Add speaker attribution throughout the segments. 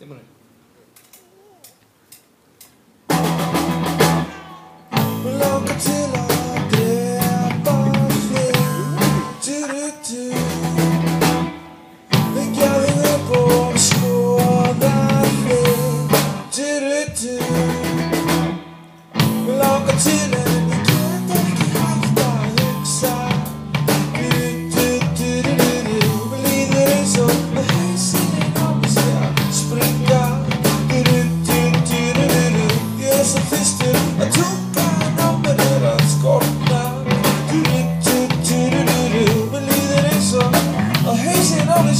Speaker 1: 때문에.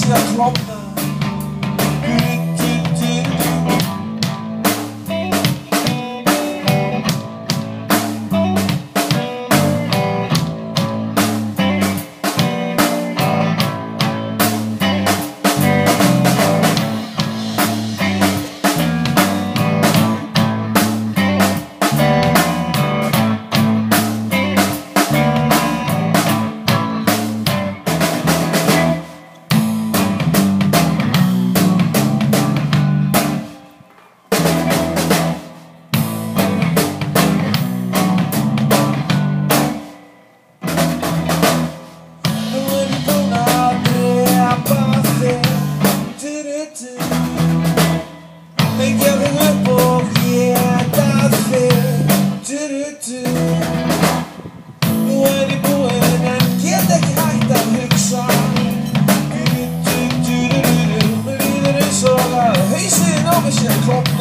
Speaker 2: hejsen om vi enfants